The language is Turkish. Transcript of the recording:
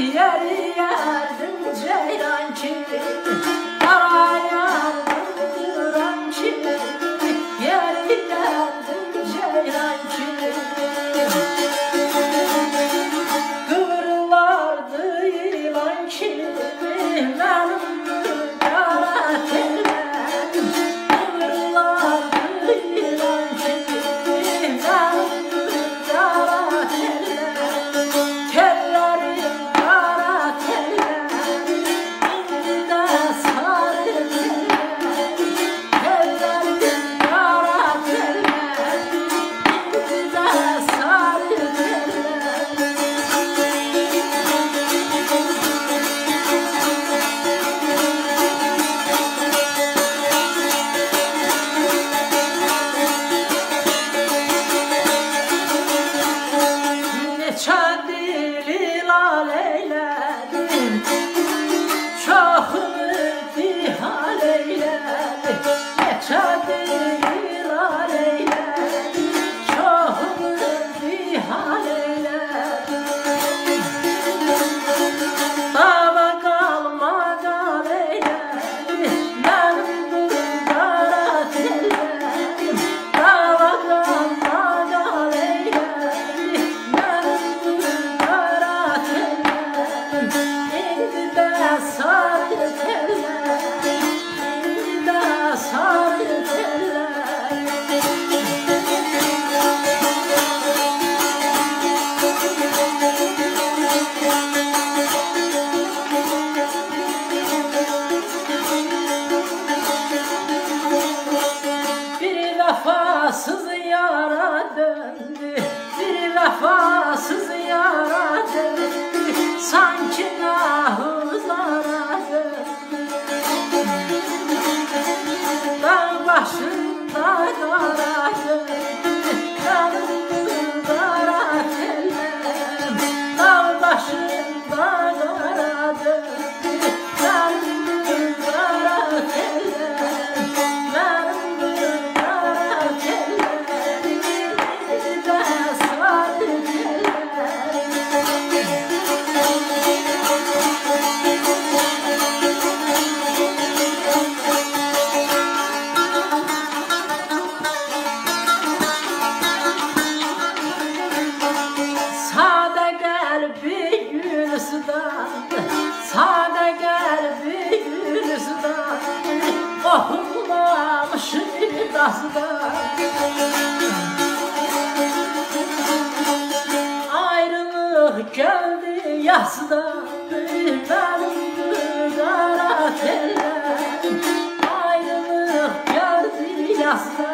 yer yerdim ceylan kimi Karaya döndü Bir vefasız yara döndü Sanki nahulara döndü. Dağ başında kara döndü sevdasına. Ayrılık geldi yasına. Benim kara teller Ayrılık geldi yasına.